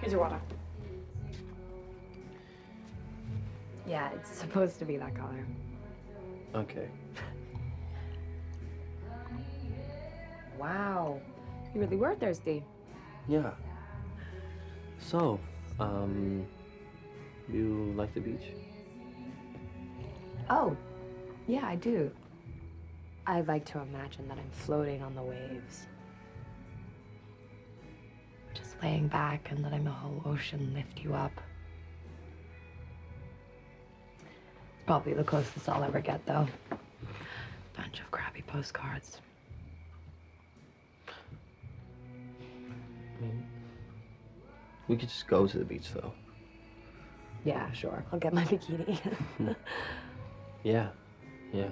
Here's your water. Yeah, it's supposed to be that color. Okay. Wow. You really were thirsty. Yeah. So, um, you like the beach? Oh, yeah, I do. I like to imagine that I'm floating on the waves. Laying back and letting the whole ocean lift you up. It's probably the closest I'll ever get, though. Bunch of crappy postcards. I mean, we could just go to the beach, though. Yeah, sure. I'll get my bikini. Yeah, yeah.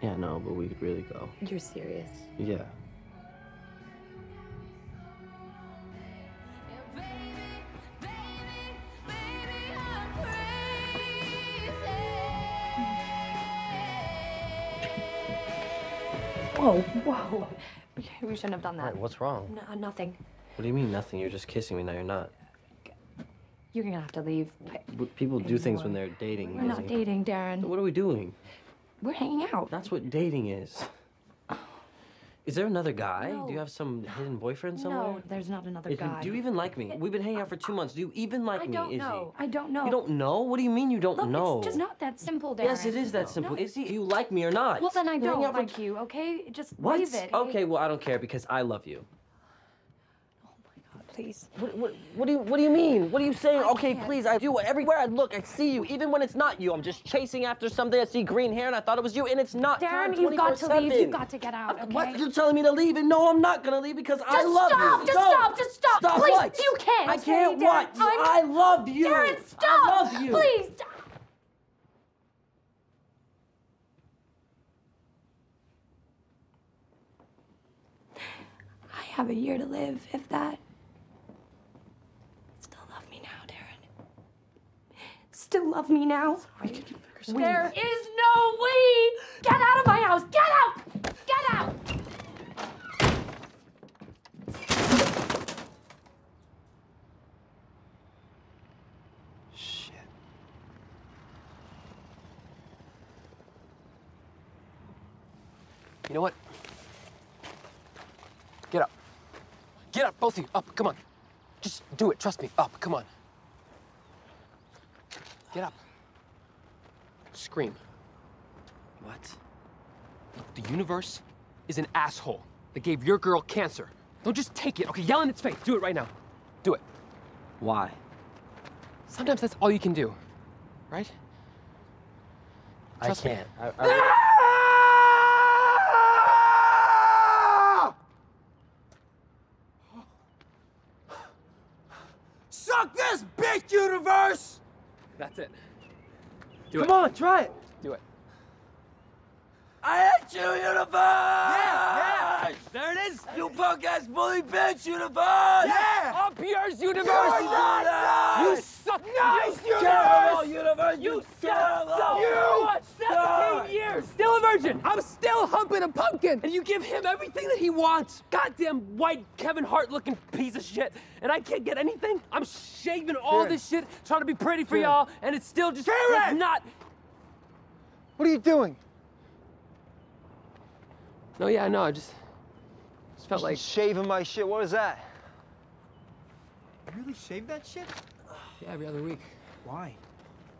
Yeah, no, but we could really go. You're serious. Yeah. Whoa, whoa. We shouldn't have done that. What's wrong? No, uh, nothing. What do you mean nothing? You're just kissing me now. You're not. You're gonna have to leave. But People do things when they're dating. We're not dating, Daryn. What are we doing? We're hanging out. That's what dating is. Is there another guy? No. Do you have some hidden boyfriend somewhere? No, there's not another Is guy. do you even like me? We've been hanging out for two months. Do you even like I me? don't Izzy? know. I don't know. You don't know? What do you mean you don't Look, know? it's just not that simple, Daryn. Yes, it is that simple. No. Is he? Do you like me or not? Well, then I don't out for like you, okay? Just What? leave it. Okay, well I don't care because I love you. Please. What, what, what do you What do you mean? What are you saying? I okay, can't. please. I do. Everywhere I look, I see you. Even when it's not you, I'm just chasing after something. I see green hair, and I thought it was you, and it's not. Daryn, you've got to leave. You've got to get out, okay? What? You're telling me to leave, and no, I'm not gonna leave because I love stop, you. just No. stop, just stop. Stop Please, what? you can't, I can't Daryn? what? I'm- I love you. Daryn, stop. I love you. Please. stop. I have a year to live, if that. Still love me now, Daryn. Still love me now. There is no we. Get out of my house. Get out. Get out. Shit. You know what? Get up. Get up, both of you. Up, come on. Just do it. Trust me. Up, come on. Get up. Scream. What? Look, the universe is an asshole that gave your girl cancer. Don't just take it, okay? Yell in its face. Do it right now. Do it. Why? Sometimes that's all you can do, right? Trust I can't. I, I, Suck this, bitch universe! That's it. Do Come it. on, try it. Do it. I hate you, universe! Yeah, yeah. There it is. You punk ass bully bitch, universe! Yeah. Up yours, universe. You're not You suck. Nice, you Terrible, universe! You terrible! suck so much. suck. 17 years. Still a virgin. I'm still humping a pumpkin. And you give him everything that he wants. Goddamn white Kevin Hart looking piece of shit. And I can't get anything. I'm shaving all Karen. this shit, trying to be pretty for Karen. y'all, and it's still just Karen. it's not. What are you doing? No, yeah, I know. I just, just felt like. shaving my shit. What is that? You really shave that shit? Yeah, every other week. Why?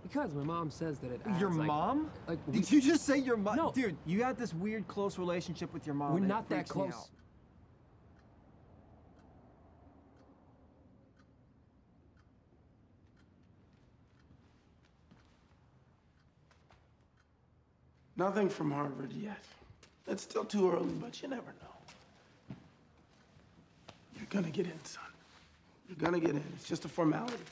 Because my mom says that it. Your like- mom? Like Did you just say your mom? No. Dude, you had this weird close relationship with your mom. We're not that freaks me close. Nothing from Harvard yet. It's still too early, but you never know. You're gonna get in, son. You're gonna get in. It's just a formality.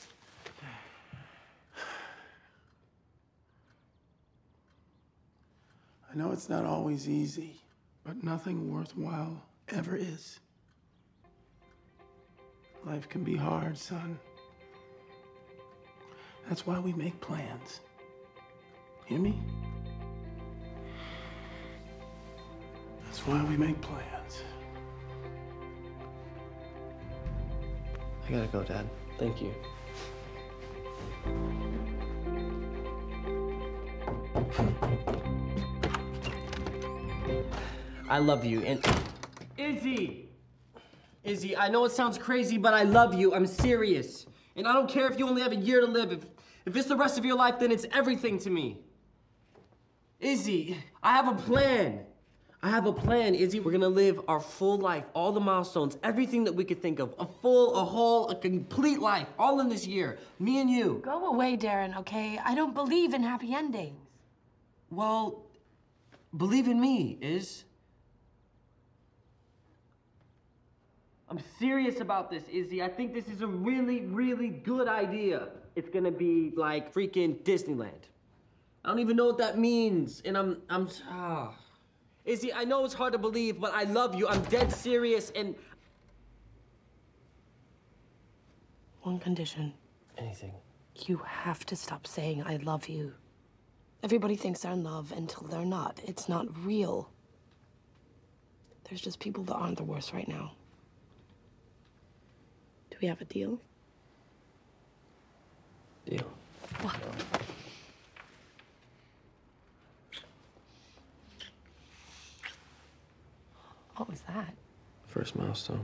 I know it's not always easy, but nothing worthwhile ever is. Life can be hard, son. That's why we make plans. Hear me? That's why we make plans. I gotta go, Dad. Thank you. I love you, and Izzy, Izzy, I know it sounds crazy, but I love you. I'm serious, and I don't care if you only have a year to live. If if it's the rest of your life, then it's everything to me. Izzy, I have a plan. I have a plan, Izzy. We're gonna live our full life, all the milestones, everything that we could think of. A full, a whole, a complete life, all in this year. Me and you. Go away, Daryn, okay? I don't believe in happy endings. Well, believe in me, Iz. I'm serious about this, Izzy. I think this is a really, really good idea. It's gonna be like freaking Disneyland. I don't even know what that means, and I'm, I'm, ah. Izzy, I know it's hard to believe, but I love you. I'm dead serious, and One condition. anything. You have to stop saying I love you. Everybody thinks they're in love until they're not. It's not real. There's just people that aren't the worst right now. Do we have a deal? Deal. What was that? First milestone.